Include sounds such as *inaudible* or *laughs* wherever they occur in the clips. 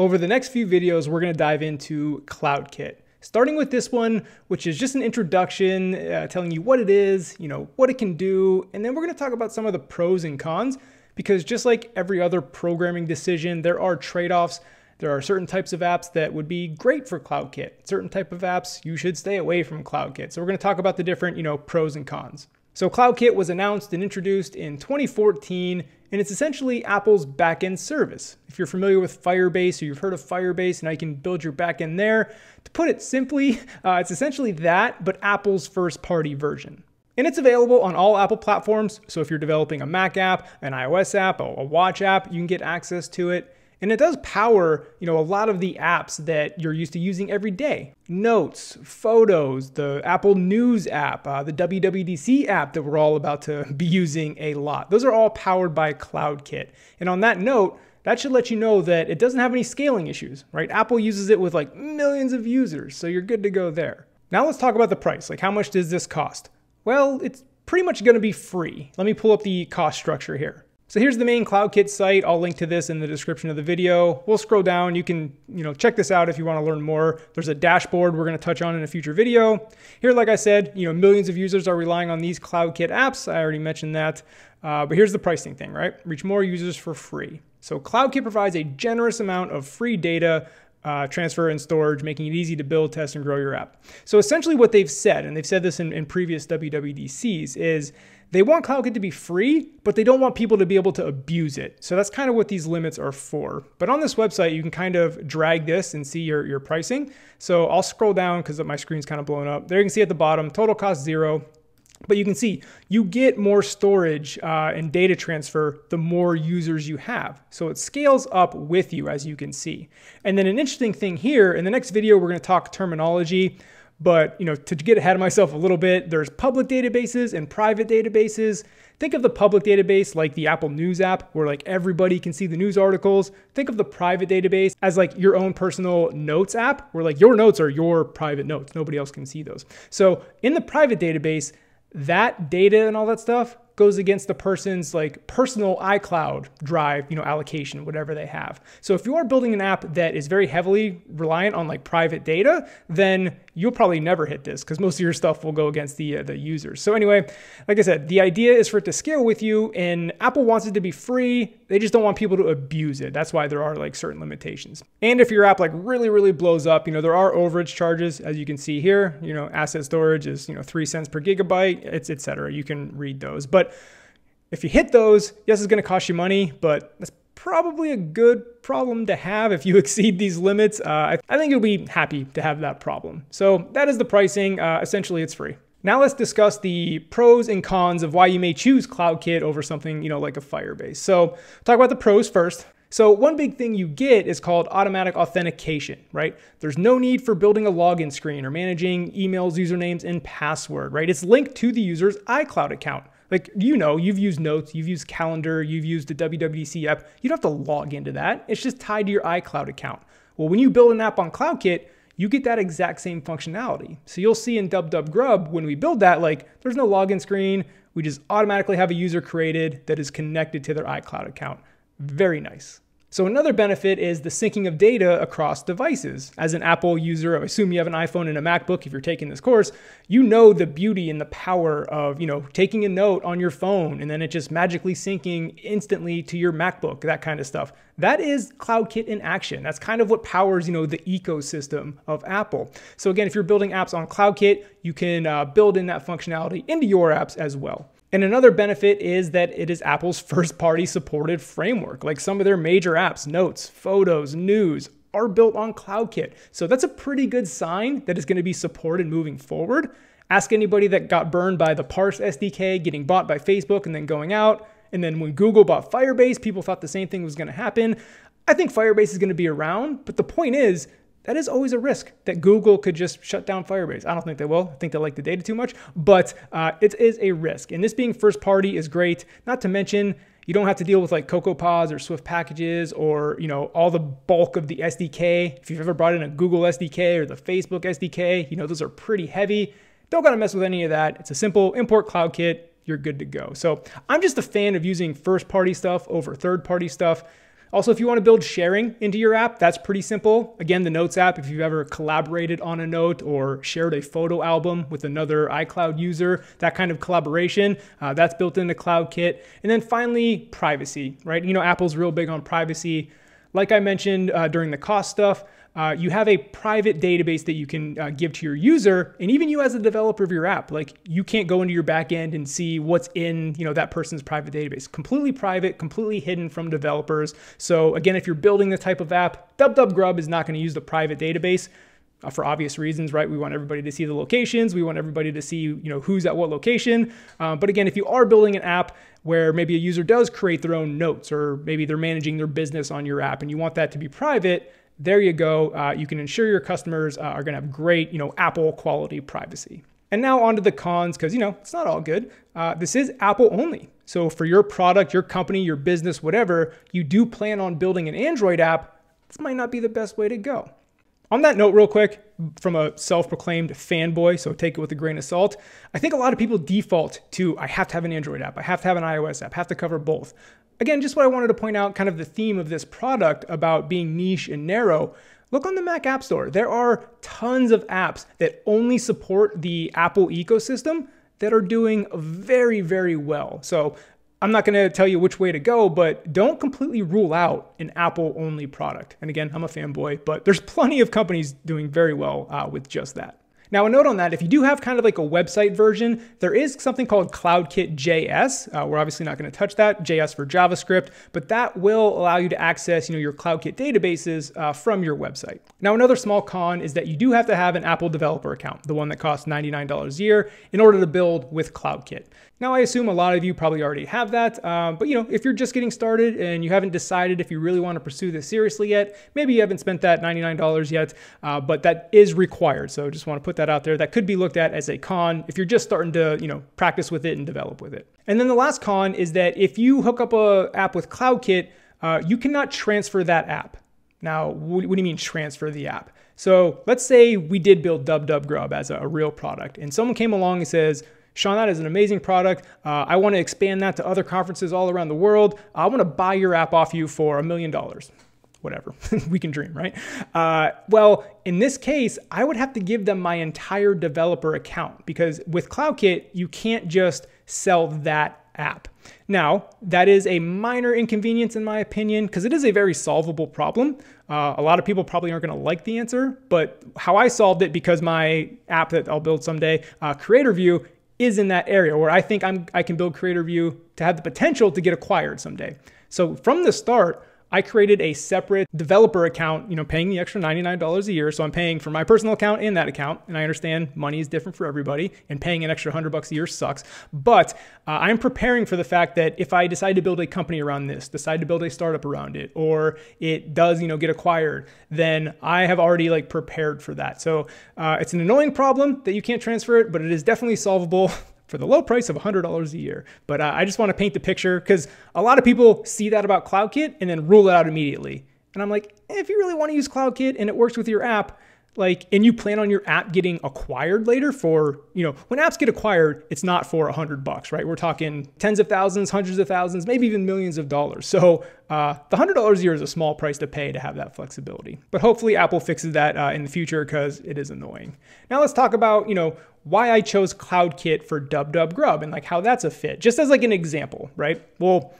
Over the next few videos, we're gonna dive into CloudKit. Starting with this one, which is just an introduction, uh, telling you what it is, you know, what it can do, and then we're gonna talk about some of the pros and cons, because just like every other programming decision, there are trade-offs. There are certain types of apps that would be great for CloudKit. Certain type of apps you should stay away from CloudKit. So we're gonna talk about the different, you know, pros and cons. So CloudKit was announced and introduced in 2014 and it's essentially Apple's backend service. If you're familiar with Firebase or you've heard of Firebase, now you can build your backend there. To put it simply, uh, it's essentially that, but Apple's first party version. And it's available on all Apple platforms. So if you're developing a Mac app, an iOS app, a watch app, you can get access to it. And it does power, you know, a lot of the apps that you're used to using every day. Notes, photos, the Apple News app, uh, the WWDC app that we're all about to *laughs* be using a lot. Those are all powered by CloudKit. And on that note, that should let you know that it doesn't have any scaling issues, right? Apple uses it with like millions of users, so you're good to go there. Now let's talk about the price. Like how much does this cost? Well, it's pretty much gonna be free. Let me pull up the cost structure here. So here's the main CloudKit site. I'll link to this in the description of the video. We'll scroll down. You can, you know, check this out if you want to learn more. There's a dashboard we're going to touch on in a future video. Here, like I said, you know, millions of users are relying on these CloudKit apps. I already mentioned that. Uh, but here's the pricing thing, right? Reach more users for free. So CloudKit provides a generous amount of free data uh, transfer and storage, making it easy to build, test, and grow your app. So essentially what they've said, and they've said this in, in previous WWDCs, is they want CloudKit to be free, but they don't want people to be able to abuse it. So that's kind of what these limits are for. But on this website, you can kind of drag this and see your, your pricing. So I'll scroll down because my screen's kind of blown up. There you can see at the bottom, total cost zero. But you can see you get more storage uh, and data transfer the more users you have. So it scales up with you, as you can see. And then an interesting thing here, in the next video, we're gonna talk terminology. But you know, to get ahead of myself a little bit, there's public databases and private databases. Think of the public database like the Apple News app, where like everybody can see the news articles. Think of the private database as like your own personal notes app, where like your notes are your private notes. Nobody else can see those. So in the private database, that data and all that stuff goes against the person's like personal iCloud drive, you know, allocation, whatever they have. So if you are building an app that is very heavily reliant on like private data, then you'll probably never hit this because most of your stuff will go against the uh, the users. So anyway, like I said, the idea is for it to scale with you, and Apple wants it to be free. They just don't want people to abuse it. That's why there are like certain limitations. And if your app like really really blows up, you know there are overage charges as you can see here. You know asset storage is you know three cents per gigabyte, it's etc. You can read those, but if you hit those, yes, it's going to cost you money, but that's probably a good problem to have if you *laughs* exceed these limits. Uh, I think you'll be happy to have that problem. So that is the pricing. Uh, essentially, it's free. Now let's discuss the pros and cons of why you may choose CloudKit over something, you know, like a Firebase. So talk about the pros first. So one big thing you get is called automatic authentication, right? There's no need for building a login screen or managing emails, usernames, and password, right? It's linked to the user's iCloud account. Like, you know, you've used Notes, you've used Calendar, you've used the WWDC app. You don't have to log into that. It's just tied to your iCloud account. Well, when you build an app on CloudKit, you get that exact same functionality. So you'll see in DubDubGrub when we build that, like there's no login screen. We just automatically have a user created that is connected to their iCloud account. Very nice. So another benefit is the syncing of data across devices. As an Apple user, I assume you have an iPhone and a MacBook if you're taking this course, you know the beauty and the power of, you know, taking a note on your phone and then it just magically syncing instantly to your MacBook, that kind of stuff. That is CloudKit in action. That's kind of what powers, you know, the ecosystem of Apple. So again, if you're building apps on CloudKit, you can uh, build in that functionality into your apps as well. And another benefit is that it is Apple's *laughs* first party supported framework. Like some of their major apps, Notes, Photos, News, are built on CloudKit. So that's a pretty good sign that it's going to be supported moving forward. Ask anybody that got burned by the Parse SDK getting bought by Facebook and then going out. And then when Google bought Firebase, people thought the same thing was going to happen. I think Firebase is going to be around, but the point is, that is always a risk that Google could just shut down Firebase. I don't think they will. I think they like the data too much, but uh, it is a risk. And this being first party is great. Not to mention, you don't have to deal with like CocoaPods or Swift packages or you know all the bulk of the SDK. If you've ever brought in a Google SDK or the Facebook SDK, you know those are pretty heavy. Don't gotta mess with any of that. It's a simple import CloudKit. You're good to go. So I'm just a fan of using first party stuff over third party stuff. Also, if you want to build sharing into your app, that's pretty simple. Again, the Notes app, if you've ever collaborated on a note or shared a photo album with another iCloud user, that kind of collaboration, uh, that's built into CloudKit. And then finally, privacy, right? You know, Apple's real big on privacy. Like I mentioned uh, during the cost stuff, uh, you have a private database that you can uh, give to your user and even you as a developer of your app like you can't go into your backend and see what's in you know that person's private database completely private completely hidden from developers so again if you're building this type of app dubdubgrub is not going to use the private database uh, for obvious reasons, right? We want everybody to see the locations. We want everybody to see, you know, who's at what location. Uh, but again, if you are building an app where maybe a user does create their own notes, or maybe they're managing their business on your app, and you want that to be private, there you go. Uh, you can ensure your customers uh, are going to have great, you know, Apple quality privacy. And now onto the cons, because you know it's not all good. Uh, this is Apple only. So for your product, your company, your business, whatever, you do plan on building an Android app. This might not be the best way to go. On that note, real quick, from a self proclaimed fanboy, so take it with a grain of salt, I think a lot of people default to I have to have an Android app, I have to have an iOS app, have to cover both. Again, just what I wanted to point out, kind of the theme of this product about being niche and narrow. Look on the Mac App Store. There are tons of apps that only support the Apple ecosystem that are doing very, very well. So I'm not going to tell you which way to go, but don't completely rule out an Apple only product. And again, I'm a fanboy, but there's plenty of companies doing very well uh, with just that. Now, a note on that, if you do have kind of like a website version, there is something called CloudKit JS. Uh, we're obviously not going to touch that, JS for JavaScript, but that will allow you to access you know, your CloudKit databases uh, from your website. Now, another small con is that you do have to have an Apple developer account, the one that costs $99 a year, in order to build with CloudKit. Now, I assume a lot of you probably already have that, uh, but you know, if you're just getting started and you haven't decided if you really want to pursue this seriously yet, maybe you haven't spent that $99 yet, uh, but that is required. So just want to put that out there. That could be looked at as a con if you're just starting to, you know, practice with it and develop with it. And then the last con is that if you hook up a app with CloudKit, uh, you cannot transfer that app. Now, what, do you mean transfer the app? So let's say we did build DubDubGrub as a, a real product, and someone came along and says, Sean, that is an amazing product. Uh, I want to expand that to other conferences all around the world. I want to buy your app off you for a million dollars. Whatever, *laughs* we can dream, right? Uh, well, in this case, I would have to give them my entire developer account because with CloudKit, you can't just sell that app. Now, that is a minor inconvenience in my opinion because it is a very solvable problem. Uh, a lot of people probably aren't going to like the answer, but how I solved it because my app that I'll build someday, uh, Creator View, is in that area where I think I'm, I can build Creator View to have the potential to get acquired someday. So from the start, I created a separate developer account, you know, paying the extra $99 a year. So I'm paying for my personal account and that account. And I understand money is different for everybody and paying an extra 100 bucks a year sucks. But uh, I'm preparing for the fact that if I decide to build a company around this, decide to build a startup around it, or it does, you know, get acquired, then I have already like prepared for that. So uh, it's an annoying problem that you can't transfer it, but it is definitely solvable. *laughs* for the low price of $100 a year. But uh, I just want to paint the picture because a lot of people see that about CloudKit and then rule it out immediately. And I'm like, eh, if you really want to use CloudKit and it works with your app, like and you plan on your app getting acquired later for you know when apps get acquired it's not for a hundred bucks right? We're talking tens of thousands hundreds of thousands maybe even millions of dollars. So uh, the hundred dollars a year is a small price to pay to have that flexibility. But hopefully apple fixes that uh, in the future because it is annoying. Now let's talk about you know why i chose cloudkit for dub dub grub and like how that's a fit. Just as like an example right? Well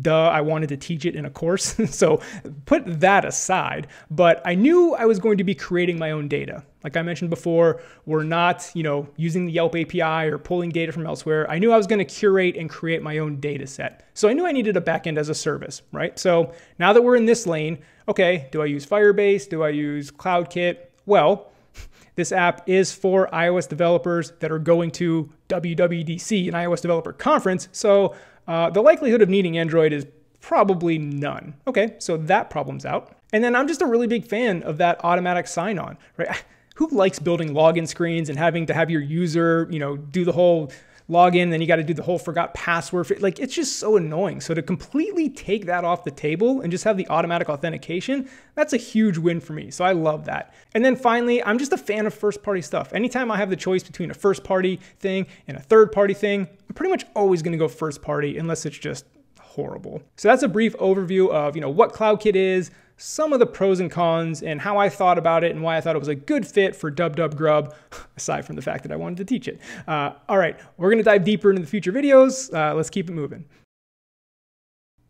duh, I wanted to teach it in a course. *laughs* so put that aside. But I knew I was going to be creating my own data. Like I mentioned before, we're not, you know, using the Yelp API or pulling data from elsewhere. I knew I was going to curate and create my own data set. So I knew I needed a backend as a service, right? So now that we're in this lane, okay, do I use Firebase? Do I use CloudKit? Well, *laughs* this app is for iOS developers that are going to WWDC, an iOS developer conference. So uh, the likelihood of needing Android is probably none. Okay, so that problem's out. And then I'm just a really big fan of that automatic sign-on, right? *laughs* Who likes building login screens and having to have your user, you know, do the whole login, then you got to do the whole forgot password. Like it's just so annoying. So to completely take that off the table and just have the automatic authentication, that's a huge win for me. So I love that. And then finally, I'm just a fan of first party stuff. Anytime I have the choice between a first party thing and a third party thing, I'm pretty much always going to go first party unless it's just horrible. So that's a brief overview of, you know, what CloudKit is, some of the pros and cons, and how I thought about it and why I thought it was a good fit for Dub Dub Grub, *laughs* aside from the fact that I wanted to teach it. Uh, all right, we're gonna dive deeper into the future videos. Uh, let's keep it moving.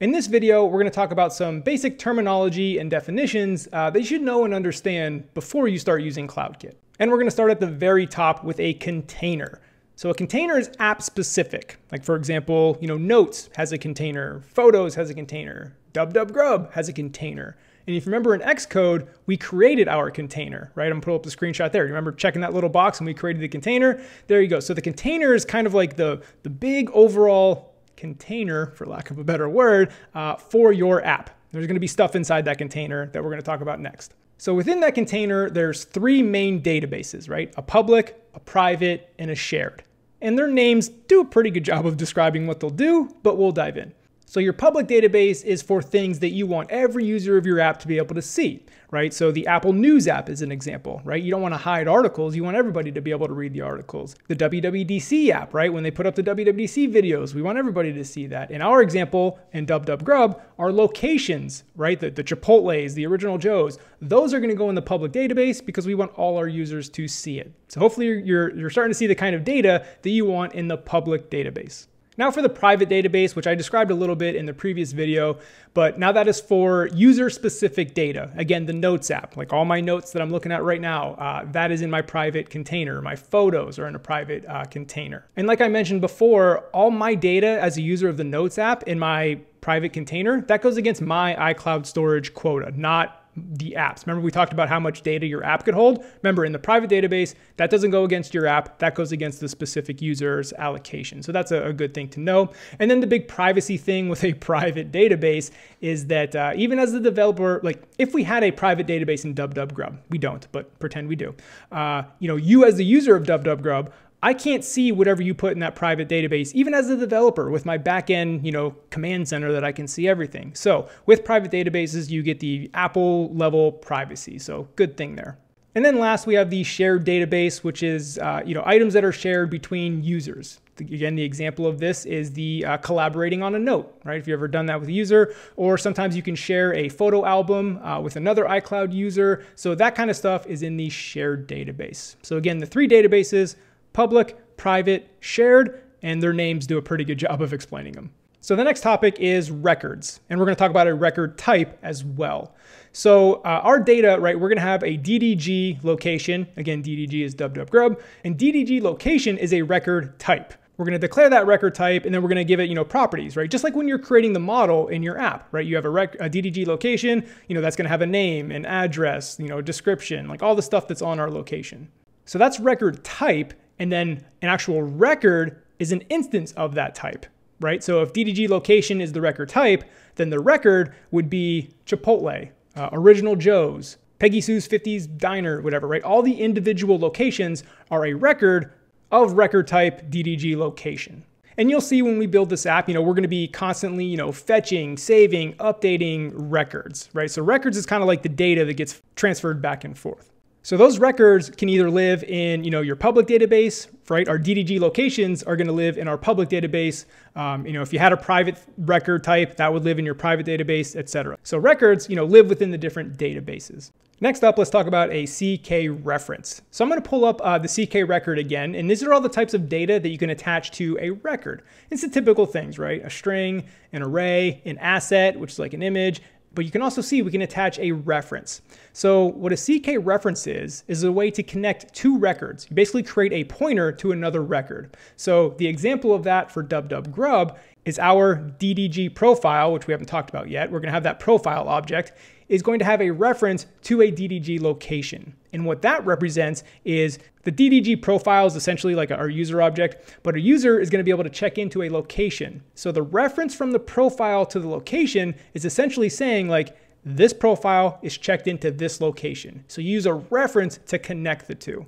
In this video, we're going to talk about some basic terminology and definitions uh, that you should know and understand before you start using CloudKit. And we're going to start at the very top with a container. So a container is app specific. Like for example, you know, Notes has a container, Photos has a container, DubDubGrub has a container. And if you remember in Xcode, we created our container, right? I'm gonna up the screenshot there. You remember checking that little box and we created the container? There you go. So the container is kind of like the, the big overall container, for lack of a better word, uh, for your app. There's gonna be stuff inside that container that we're gonna talk about next. So within that container, there's three main databases, right? A public, a private, and a shared. And their names do a pretty good job of describing what they'll do, but we'll dive in. So your public database is for things that you want every user of your app to be able to see, right? So the Apple News app is an example, right? You don't want to hide articles. You want everybody to be able to read the articles. The WWDC app, right? When they put up the WWDC videos, we want everybody to see that. In our example, in DubDubGrub, our locations, right? The, the Chipotle's, the Original Joe's, those are going to go in the public database because we want all our users to see it. So hopefully you're, you're starting to see the kind of data that you want in the public database. Now for the private database, which I described a little bit in the previous video, but now that is for user-specific data. Again, the Notes app, like all my notes that I'm looking at right now, uh, that is in my private container. My photos are in a private uh, container. And like I mentioned before, all my data as a user of the Notes app in my private container, that goes against my iCloud storage quota, not the apps. Remember, we talked about how much data your app could hold? Remember, in the private database, that doesn't go against your app, that goes against the specific user's allocation. So that's a, a good thing to know. And then the big privacy thing with a *laughs* private database is that uh, even as the developer, like if we had a private database in DubDubGrub, we don't, but pretend we do. Uh, you know, you as the user of DubDubGrub I can't see whatever you put in that private database, even as a developer with my backend, you know, command center that I can see everything. So with private databases, you get the Apple level privacy. So good thing there. And then last, we have the shared database, which is, uh, you know, items that are shared between users. Again, the example of this is the uh, collaborating on a note, right? If you've ever done that with a user, or sometimes you can share a photo album uh, with another iCloud user. So that kind of stuff is in the shared database. So again, the three databases, public, private, shared, and their names do a pretty good job of explaining them. So the next topic is records, and we're going to talk about a record type as well. So uh, our data, right, we're going to have a DDG location. Again, DDG is DubDubGrub, and DDG location is a record type. We're going to declare that record type, and then we're going to give it, you know, properties, right? Just like when you're creating the model in your app, right? You have a, rec- a DDG location, you know, that's going to have a name, an address, you know, description, like all the stuff that's on our location. So that's record type, and then an actual record is an instance of that type, right? So if DDG location is the record type, then the record would be Chipotle, uh, Original Joe's, Peggy Sue's 50s Diner, whatever, right? All the individual locations are a record of record type DDG location. And you'll see when we build this app, you know, we're going to be constantly, you know, fetching, saving, updating records, right? So records is kind of like the data that gets transferred back and forth. So those records can either live in you know your public database, right? Our DDG locations are going to live in our public database. Um, you know, if you had a private record type, that would live in your private database, etc. So records, you know, live within the different databases. Next up, let's talk about a CK reference. So I'm to pull up uh, the CK record again, and these are all the types of data that you can attach to a record. It's the typical things, right? A string, an array, an asset, which is like an image, but you can also see we can attach a reference. So what a CK reference is, is a way to connect two records. You basically create a pointer to another record. So the example of that for DubDubGrub is our DDG profile, which we haven't talked about yet. We're gonna have that profile object is going to have a reference to a DDG location. And what that represents is the DDG profile is essentially like our user object, but a user is going to be able to check into a location. So the reference from the profile to the location is essentially saying like, this profile is checked into this location. So you use a reference to connect the two.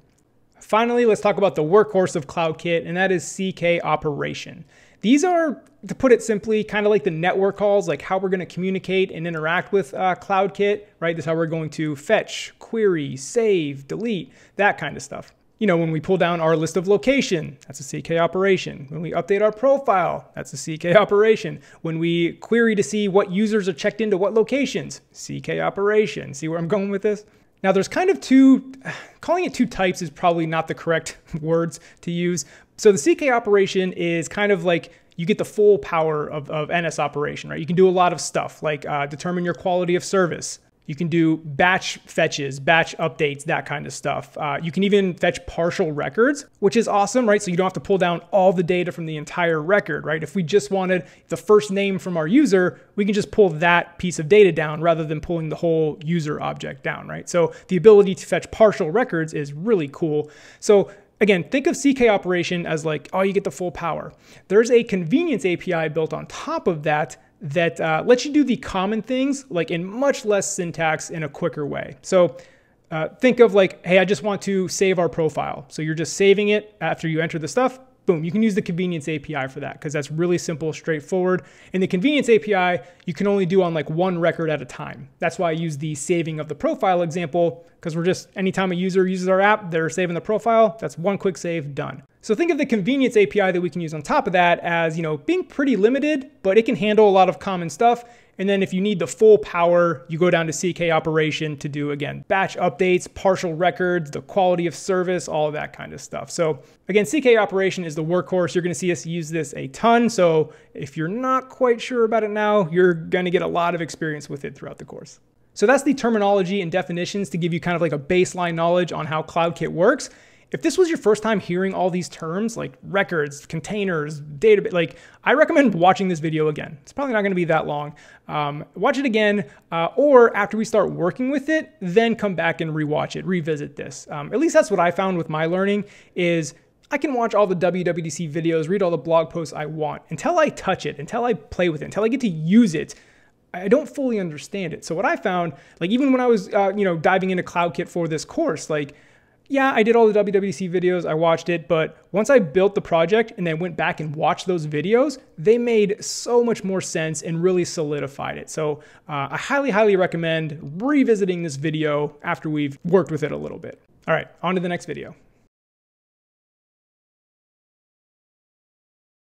Finally, let's talk about the workhorse of CloudKit, and that is CK operation. These are, to put it simply, kind of like the network calls, like how we're going to communicate and interact with uh, CloudKit, right? This is how we're going to fetch, query, save, delete, that kind of stuff. you know, when we pull down our list of location, that's a CK operation. When we update our profile, that's a CK operation. When we query to see what users are checked into what locations, CK operation. See where I'm going with this? Now there's kind of two, *sighs* calling it two types is probably not the correct *laughs* words to use. So the CK operation is kind of like you get the full power of, of NS operation, right? You can do a lot of stuff like uh, determine your quality of service, you can do batch fetches, batch updates, that kind of stuff. Uh, you can even fetch partial records, which is awesome, right? So you don't have to pull down all the data from the entire record, right? If we just wanted the first name from our user, we can just pull that piece of data down rather than pulling the whole user object down, right? So the ability to fetch partial records is really cool. So Again, think of CK operation as like, oh, you get the full power. There's a convenience API built on top of that that uh, lets you do the common things like in much less syntax in a quicker way. So uh, think of like, hey, I just want to save our profile. So you're just saving it after you enter the stuff boom, you can use the convenience API for that because that's really simple, straightforward. And the convenience API, you can only do on like one record at a time. That's why I use the saving of the profile example because we're just, anytime a user uses our app, they're saving the profile, that's one quick save, done. So think of the convenience API that we can use on top of that as, you know, being pretty limited, but it can handle a lot of common stuff and then if you need the full power, you go down to CK operation to do again, batch updates, partial records, the quality of service, all of that kind of stuff. So again, CK operation is the workhorse. You're gonna see us use this a ton. So if you're not quite sure about it now, you're gonna get a lot of experience with it throughout the course. So that's the terminology and definitions to give you kind of like a baseline knowledge on how CloudKit works. If this was your first time hearing all these terms like records, containers, database, like I recommend watching this video again. It's probably not going to be that long. Um, watch it again, uh, or after we start working with it, then come back and rewatch it, revisit this. Um, at least that's what I found with my learning is I can watch all the WWDC videos, read all the blog posts I want until I touch it, until I play with it, until I get to use it. I don't fully understand it. So what I found, like even when I was, uh, you know, diving into CloudKit for this course, like yeah, I did all the WWDC videos, I watched it, but once I built the project and then went back and watched those videos, they made so much more sense and really solidified it. So uh, I highly, highly recommend revisiting this video after we've worked with it a little bit. All right, on to the next video.